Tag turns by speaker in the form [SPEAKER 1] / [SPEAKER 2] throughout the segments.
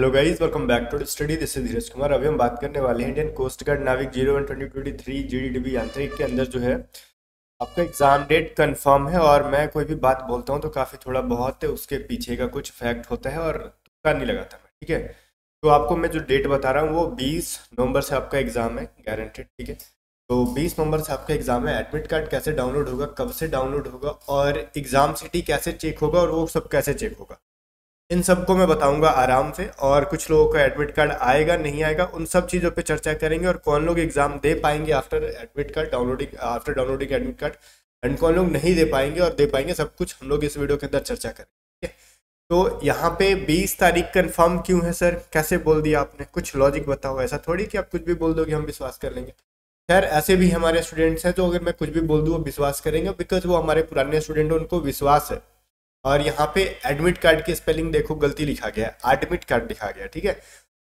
[SPEAKER 1] Hello guys welcome back to study this is Dheeraj Kumar अभी हम बात करने वाले हैं इंडियन कोस्ट गार्ड नाविक zero one twenty twenty three G D B यांत्रिक के अंदर जो है। आपका एग्ज़ाम डेट कंफर्म है और मैं कोई भी बात बोलता हूँ तो काफ़ी थोड़ा बहुत उसके पीछे का कुछ फैक्ट होता है और तुक्का नहीं लगाता मैं, ठीक है? तो आपको मैं जो डेट बता रहा हूँ वो बीस नवंबर से आपका एग्ज़ाम है गारंटेड ठीक है? तो 20 नवंबर से आपका एग्ज़ाम है। एडमिट कार्ड कैसे डाउनलोड होगा, कब से डाउनलोड होगा और एग्ज़ाम सिटी कैसे चेक होगा और वो सब कैसे चेक होगा। इन सबको मैं बताऊँगा आराम से, और कुछ लोगों का एडमिट कार्ड आएगा, नहीं आएगा, उन सब चीज़ों पे चर्चा करेंगे, और कौन लोग एग्ज़ाम दे पाएँगे after admit card downloading after downloading admit card and कौन लोग नहीं दे पाएँगे और दे पाएँगे, सब कुछ हम लोग इस वीडियो के अंदर चर्चा करेंगे तो यहाँ पे 20 तारीख कन्फर्म क्यों है सर कैसे बोल दिया आपने? कुछ लॉजिक बताओ, ऐसा थोड़ी कि आप कुछ भी बोल दोगे, हम विश्वास कर लेंगे। खैर, ऐसे भी हमारे स्टूडेंट्स हैं तो अगर मैं कुछ भी बोल दूँ, वो विश्वास करेंगे बिकॉज़ वो हमारे पुराने स्टूडेंट हैं, उनको विश्वास है। और यहाँ पे एडमिट कार्ड की स्पेलिंग देखो गलती लिखा गया है एडमिट कार्ड लिखा गया ठीक है?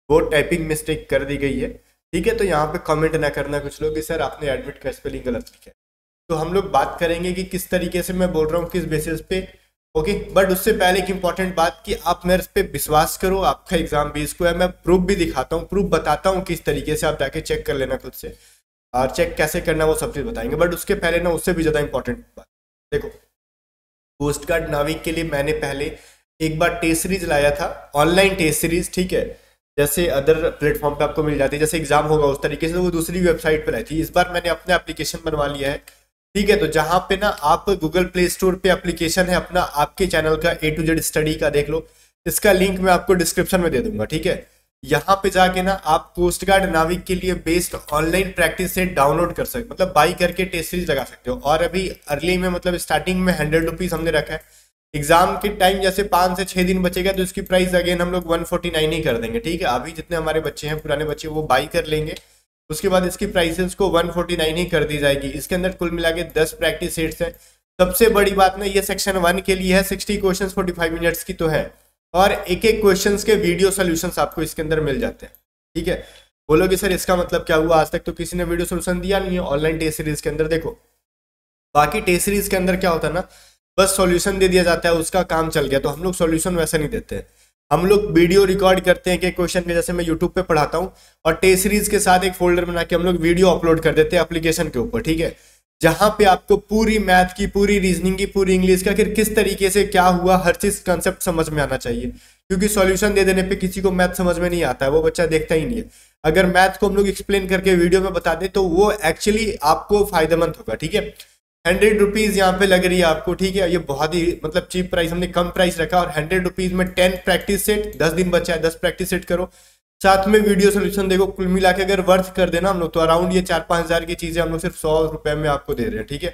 [SPEAKER 1] वो टाइपिंग मिस्टेक कर दी गई है, ठीक है? तो यहाँ पे कमेंट ना करना कुछ लोग कि, सर, आपने एडमिट का स्पेलिंग गलत लिखा है। तो हम लोग बात करेंगे कि किस तरीके से मैं बोल रहा हूँ, किस बेसिस पे ओके बट उससे पहले एक इंपॉर्टेंट बात कि आप मेरे पे विश्वास करो, आपका एग्ज़ाम बीस को है, मैं प्रूफ भी दिखाता हूँ प्रूफ बताता हूँ किस तरीके से आप जाके चेक कर लेना खुद से। और चेक कैसे करना वो सब चीज़ बताएँगे। बट उसके पहले ना, उससे भी ज़्यादा इंपॉर्टेंट बात, देखो। पोस्ट कार्ड नाविक के लिए मैंने पहले एक बार टेस्ट सीरीज़ लाया था ऑनलाइन टेस्ट सीरीज़ ठीक है? जैसे अदर प्लेटफॉर्म पे आपको मिल जाती है, जैसे एग्ज़ाम होगा उस तरीके से वो दूसरी वेबसाइट पर आई थी इस बार मैंने अपने एप्लीकेशन बनवा लिया है, ठीक है? तो जहाँ पे ना आप गूगल प्ले स्टोर पे एप्लीकेशन है, अपना आपके चैनल का ए टू जेड स्टडी का देख लो। इसका लिंक मैं आपको डिस्क्रिप्शन में दे दूँगा, ठीक है? यहाँ पे जाके ना आप कोस्ट गार्ड नाविक के लिए based online practice set download कर सकते मतलब बाई करके टेस्ट सीरीज़ लगा सकते हो। और अभी अर्ली में मतलब स्टार्टिंग में हंड्रेड रुपीज़ हमने रखा है। एग्ज़ाम के टाइम जैसे पाँच से छह दिन बचेगा तो इसकी प्राइस अगेन हम लोग वन फोर्टी नाइन ही कर देंगे, ठीक है? अभी जितने हमारे बच्चे हैं, पुराने बच्चे, वो बाई कर लेंगे। उसके बाद इसकी प्राइसेस को वन फोर्टी नाइन ही कर दी जाएगी। इसके अंदर कुल मिला के दस प्रैक्टिस सेट्स हैं। सबसे बड़ी बात ना ये सेक्शन वन के लिए है। Sixty question forty five minutes की तो है। और एक एक क्वेश्चंस के वीडियो सोल्यूशंस आपको इसके अंदर मिल जाते हैं। ठीक है? बोलोगे, सर, इसका मतलब क्या हुआ? आज तक तो किसी ने वीडियो सोल्यूशन दिया नहीं है। ऑनलाइन टेस्ट सीरीज़ के अंदर देखो। बाकी टेस्ट सीरीज़ के अंदर क्या होता है ना, बस सॉल्यूशन दे दिया जाता है, उसका काम चल गया। तो हम लोग सॉल्यूशन वैसे नहीं देते। हैं हम लोग वीडियो रिकॉर्ड करते हैं कि क्वेश्चन के जैसे मैं यूट्यूब पे पढ़ाता हूँ और टेस्ट सीरीज़ के साथ एक फोल्डर बना के हम लोग वीडियो अपलोड कर देते हैं एप्लीकेशन के ऊपर। ठीक है? जहाँ पे आपको पूरी मैथ की, पूरी रीजनिंग की, पूरी इंग्लिश का फिर किस तरीके से क्या हुआ, हर चीज़ कंसेप्ट समझ में आना चाहिए। क्योंकि सॉल्यूशन दे देने पे किसी को मैथ समझ में नहीं आता है वो बच्चा देखता ही नहीं है। अगर मैथ को हम लोग एक्सप्लेन करके वीडियो में बता दें तो वो एक्चुअली आपको फ़ायदेमंद होगा, ठीक है? हंड्रेड रुपीज़ यहाँ पे लग रही है आपको, ठीक है? ये बहुत ही मतलब चीप प्राइस हमने कम प्राइस रखा और हंड्रेड रुपीज़ में टेन प्रैक्टिस सेट दस दिन बचा है, दस प्रैक्टिस सेट करो। साथ में वीडियो सोल्यूशन देखो, कुल मिला के अगर वर्थ कर देना हम लोग तो अराउंड ये चार पाँच हज़ार की चीज़ें हम लोग सिर्फ़ सौ रुपए में आपको दे रहे हैं, ठीक है?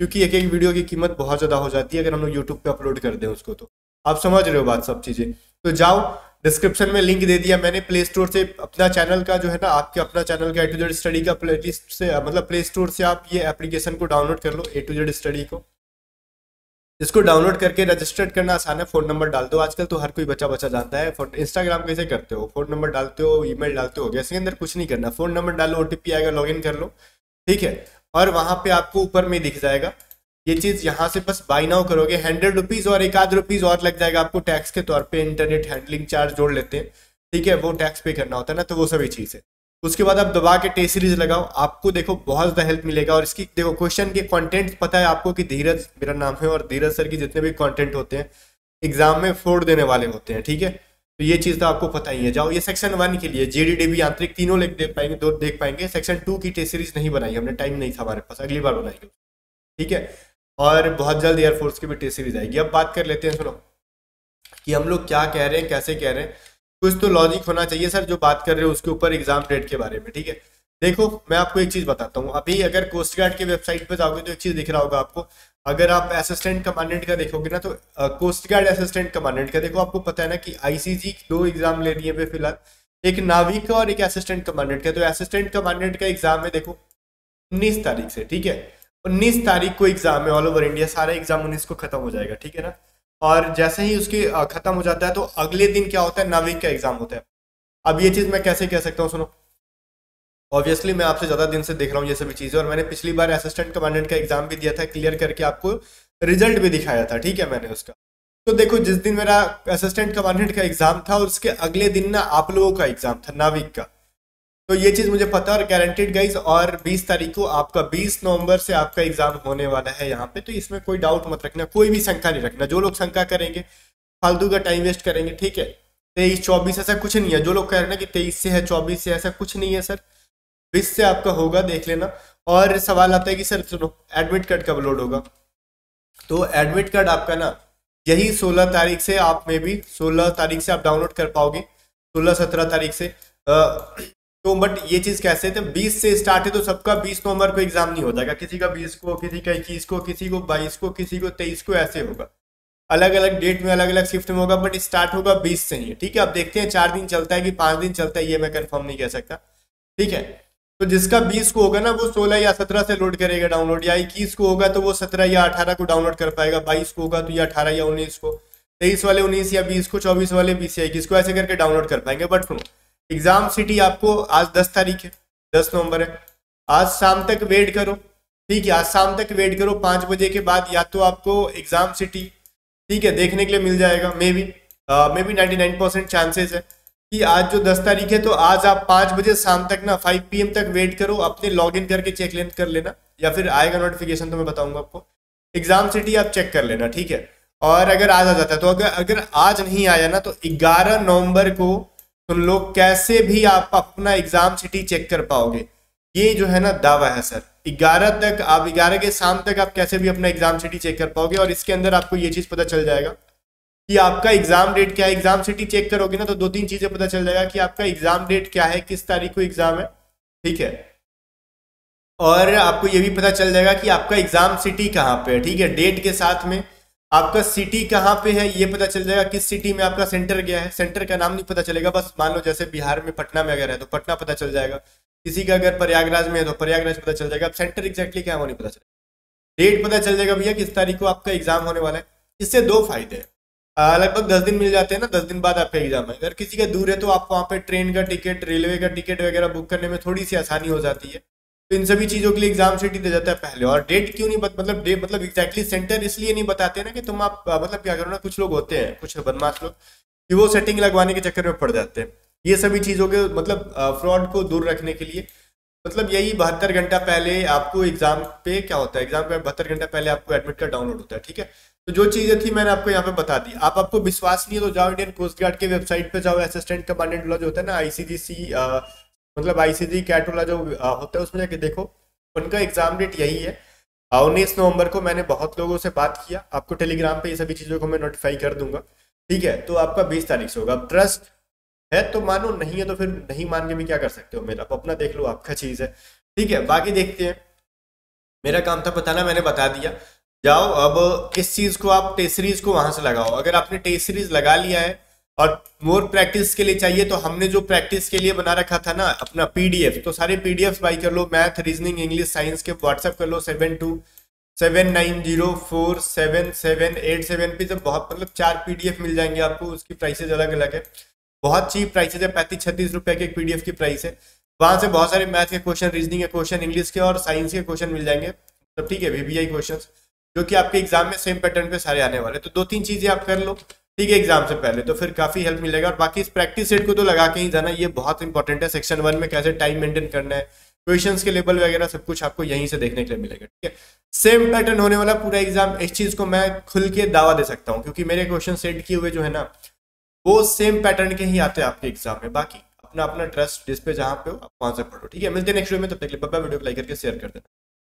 [SPEAKER 1] क्योंकि एक एक वीडियो की कीमत बहुत ज़्यादा हो जाती है अगर हम लोग यूट्यूब पे अपलोड कर दें उसको तो। आप समझ रहे हो बात सब चीज़ें। तो जाओ डिस्क्रिप्शन में लिंक दे दिया मैंने प्ले स्टोर से अपना चैनल का जो है ना, आपके अपना चैनल का ए टू जेड स्टडी का प्ले लिस्ट से मतलब प्ले स्टोर से आप ये एप्लीकेशन को डाउनलोड कर लो ए टू जेड स्टडी को। इसको डाउनलोड करके रजिस्टर्ड करना आसान है फ़ोन नंबर डाल दो। आजकल तो हर कोई बच्चा बच्चा जानता है इंस्टाग्राम कैसे करते हो? फ़ोन नंबर डालते हो ईमेल डालते हो इसके अंदर कुछ नहीं करना फ़ोन नंबर डालो ओटीपी आएगा लॉगिन कर लो, ठीक है? और वहाँ पे आपको ऊपर में दिख जाएगा, ये चीज़ यहाँ से बस बाई नाउ करोगे। हंड्रेड रुपीज़ और एक आध रुपीज़ और लग जाएगा आपको टैक्स के तौर पर इंटरनेट हैंडलिंग चार्ज जोड़ लेते हैं, ठीक है? वो टैक्स पे करना होता है ना तो वो सभी चीज़। है उसके बाद आप दबा के टेस्ट सीरीज़ लगाओ, आपको देखो बहुत ज़्यादा हेल्प मिलेगा और इसकी, देखो क्वेश्चन के कंटेंट पता है आपको कि धीरज, मेरा नाम है और धीरज सर की जितने भी कंटेंट होते हैं एग्ज़ाम में फोड़ देने वाले होते हैं, ठीक है? तो ये चीज़ तो आपको पता ही है। जाओ, ये सेक्शन वन के लिए जी डी आंतरिक तीनों लेख देख पाएँगे, दो देख पाएँगे। सेक्शन टू की टेस्ट सीरीज़ नहीं बनाई हमने टाइम नहीं था हमारे पास, अगली बार बनाएँगे। ठीक है? और बहुत जल्द एयरफोर्स की भी टेस्ट सीरीज़ आएगी। अब बात कर लेते हैं, सुनो, कि हम लोग क्या कह रहे हैं, कैसे कह रहे हैं। कुछ तो लॉजिक होना चाहिए सर, जो बात कर रहे हो उसके ऊपर एग्ज़ाम डेट के बारे में, ठीक है? देखो, मैं आपको एक चीज़ बताता हूँ। अभी अगर कोस्ट गार्ड की वेबसाइट पर जाओगे तो एक चीज़ दिख रहा होगा आपको। अगर आप असिस्टेंट कमांडेंट का देखोगे ना तो कोस्ट गार्ड असिस्टेंट कमांडेंट का, देखो आपको पता है ना कि आईसीजी दो एग्ज़ाम ले रही है फ़िलहाल। एक नाविक का और एक असिस्टेंट कमांडेंट का। तो असिस्टेंट कमांडेंट का एग्ज़ाम है, देखो, उन्नीस तारीख से, ठीक है? उन्नीस तारीख को एग्ज़ाम है ऑल ओवर इंडिया सारा एग्ज़ाम उन्नीस को खत्म हो जाएगा, ठीक है ना? और जैसे ही उसकी खत्म हो जाता है तो अगले दिन क्या होता है? नाविक का एग्ज़ाम होता है। अब ये चीज़ मैं कैसे कह सकता हूँ, सुनो। ऑब्वियसली मैं आपसे ज़्यादा दिन से देख रहा हूँ ये सभी चीज़ें, और मैंने पिछली बार असिस्टेंट कमांडेंट का एग्ज़ाम भी दिया था क्लियर करके आपको रिज़ल्ट भी दिखाया था, ठीक है मैंने उसका। तो देखो, जिस दिन मेरा असिस्टेंट कमांडेंट का एग्ज़ाम था, उसके अगले दिन ना आप लोगों का एग्ज़ाम था, नाविक का। तो ये चीज़ मुझे पता है और गारंटेड गाइज़ और 20 तारीख को आपका 20 नवंबर से आपका एग्ज़ाम होने वाला है यहाँ पे तो इसमें कोई डाउट मत रखना, कोई भी शंका नहीं रखना। जो लोग शंका करेंगे, फालतू का टाइम वेस्ट करेंगे, ठीक है? तेईस, चौबीस ऐसा कुछ नहीं है। जो लोग कह रहे हैं कि तेईस से है, चौबीस से ऐसा कुछ नहीं है सर। बीस से आपका होगा, देख लेना। और सवाल आता है कि सर सुनो एडमिट कार्ड कब लोड होगा? तो एडमिट कार्ड आपका ना, यही सोलह तारीख से आप में भी सोलह तारीख से आप डाउनलोड कर पाओगे, सोलह, सत्रह तारीख से। तो बट ये चीज़ कैसे थे? बीस से स्टार्ट है तो सबका बीस नवंबर को एग्ज़ाम नहीं होता। किसी का बीस को, किसी का इक्कीस को, किसी को बाईस को, किसी को तेईस को ऐसे होगा। अलग अलग डेट में अलग अलग शिफ्ट में होगा, बट स्टार्ट होगा बीस से ही। ठीक है, आप देखते हैं, चार दिन चलता है कि पाँच दिन चलता है, ये मैं कन्फर्म नहीं कह सकता। ठीक है तो जिसका बीस को होगा ना, वो सोलह या सत्रह से लोड करेगा डाउनलोड या इक्कीस को होगा तो वो सत्रह या अठारह को डाउनलोड कर पाएगा, बाईस को होगा तो ये अठारह या उन्नीस को, तेईस वाले उन्नीस या बीस को, चौबीस वाले बीस या इक्कीस को, ऐसे करके डाउनलोड कर पाएँगे बट सुनो एग्ज़ाम सिटी आपको आज दस तारीख है, दस नवंबर है। आज शाम तक वेट करो, ठीक है? आज शाम तक वेट करो, पाँच बजे के बाद या तो आपको एग्ज़ाम सिटी, ठीक है, देखने के लिए मिल जाएगा। Maybe maybe ninety nine percent chances है कि आज जो दस तारीख है तो आज आप पाँच बजे शाम तक ना फाइव पी तक वेट करो, अपने लॉग इन करके चेक लेन कर लेना, या फिर आएगा नोटिफिकेशन तो मैं बताऊँगा आपको। एग्ज़ाम सिटी आप चेक कर लेना, ठीक है? और अगर आज आ जाता है तो अगर अगर आज नहीं आया ना तो ग्यारह नवंबर को तुम लोग कैसे भी आप अपना एग्ज़ाम सिटी चेक कर पाओगे। ये जो है ना दावा है सर ग्यारह तक, आप ग्यारह के शाम तक आप कैसे भी अपना एग्ज़ाम सिटी चेक कर पाओगे और इसके अंदर आपको ये चीज़ पता चल जाएगा कि आपका एग्ज़ाम डेट क्या है। एग्ज़ाम सिटी चेक करोगे ना तो दो तीन चीज़ें पता चल जाएगा कि आपका एग्ज़ाम डेट क्या है, किस तारीख को एग्ज़ाम है। ठीक है? और आपको ये भी पता चल जाएगा कि आपका एग्ज़ाम सिटी कहाँ पे है। ठीक है? डेट के साथ में आपका सिटी कहाँ पे है, ये पता चल जाएगा किस सिटी में आपका सेंटर गया है। सेंटर का नाम नहीं पता चलेगा, बस मान लो जैसे बिहार में पटना में अगर है तो पटना पता चल जाएगा। किसी का अगर प्रयागराज में है तो प्रयागराज पता चल जाएगा। अब सेंटर एक्जैक्टली क्या है, वो नहीं पता चलेगा। डेट पता चल जाएगा भैया किस तारीख को आपका एग्ज़ाम होने वाला है। इससे दो फ़ायदे हैं। लगभग दस दिन मिल जाते हैं ना, दस दिन बाद आपका एग्ज़ाम है। अगर किसी का दूर है तो आप वहाँ पे ट्रेन का टिकट रेलवे का टिकट वगैरह बुक करने में थोड़ी सी आसानी हो जाती है। तो इन सभी चीज़ों के लिए एग्ज़ाम सिटी दे जाता है पहले। और डेट क्यों नहीं बत, मतलब डेट मतलब एग्जैक्टली सेंटर इसलिए नहीं बताते ना कि तुम आप मतलब क्या करो ना कुछ लोग होते हैं कुछ बदमाश लोग कि वो सेटिंग लगवाने के चक्कर में पड़ जाते हैं। ये सभी चीज़ों के मतलब फ्रॉड को दूर रखने के लिए मतलब यही बहत्तर घंटा पहले आपको एग्ज़ाम पे क्या होता है? एग्ज़ाम पे बहत्तर घंटा पहले आपको एडमिट कार्ड डाउनलोड होता है ठीक है? तो जो चीज़ें थी मैंने आपको यहाँ पे बता दी। आप आपको विश्वास नहीं है तो जाओ इंडियन कोस्ट गार्ड के वेबसाइट पे जाओ असिस्टेंट कमांडेंट वाला जो होता है ना आईसीजीसी मतलब आईसीजी कैट वाला जो होता है उसमें जाके देखो, उनका एग्ज़ाम डेट यही है। उन्नीस नवंबर को मैंने बहुत लोगों से बात किया। आपको टेलीग्राम पे ये सभी चीज़ों को मैं नोटिफाई कर दूँगा। ठीक है तो आपका बीस तारीख से होगा। अब ट्रस्ट है तो मानो, नहीं है तो फिर नहीं मान के भी क्या कर सकते हो? मेरा अपना देख लो, आपका चीज़ है। ठीक है, बाकी देखते हैं। मेरा काम था बताना, मैंने बता दिया। जाओ, अब इस चीज़ को आप टेस्ट सीरीज़ को वहाँ से लगाओ। अगर आपने टेस्ट सीरीज़ लगा लिया है और मोर प्रैक्टिस के लिए चाहिए तो हमने जो प्रैक्टिस के लिए बना रखा था ना, अपना पीडीएफ तो सारे पीडीएफ बाई कर लो मैथ रीजनिंग इंग्लिश साइंस के व्हाट्सएप कर लो seven two seven nine zero four seven seven eight seven पे जब बहुत मतलब चार पीडीएफ मिल जाएँगे आपको, उसकी प्राइसेज अलग अलग है। बहुत चीप प्राइसेज है, पैंतीस छत्तीस रुपए के पीडीएफ की प्राइस है। वहाँ से बहुत सारे मैथ के क्वेश्चन रीजनिंग के क्वेश्चन इंग्लिश के और साइंस के क्वेश्चन मिल जाएँगे। तो ठीक है वीबीआई क्वेश्चन जो कि आपके एग्ज़ाम में सेम पैटर्न पे सारे आने वाले तो दो तीन चीज़ें आप कर लो ठीक है एग्ज़ाम से पहले तो फिर काफ़ी हेल्प मिलेगा। और बाकी इस प्रैक्टिस सेट को तो लगा के ही जाना, ये बहुत इंपॉर्टेंट है। सेक्शन वन में कैसे टाइम मेंटेन करना है क्वेश्चंस के लेवल वगैरह, सब कुछ आपको यहीं से देखने के लिए मिलेगा, ठीक है? सेम पैटर्न होने वाला पूरा एग्ज़ाम इस चीज़ को मैं खुल के दावा दे सकता हूँ, क्योंकि मेरे क्वेश्चन सेट किए हुए जो है ना, वो सेम पैटर्न के ही आते हैं आपके एग्ज़ाम में। बाकी अपना अपना ट्रस्ट जिस पे जहाँ पे हो, आप वहाँ से पढ़ो, ठीक है? मिलते हैं नेक्स्ट वीडियो में, तब तक बब्बा वीडियो को लाइक करके शेयर कर देना।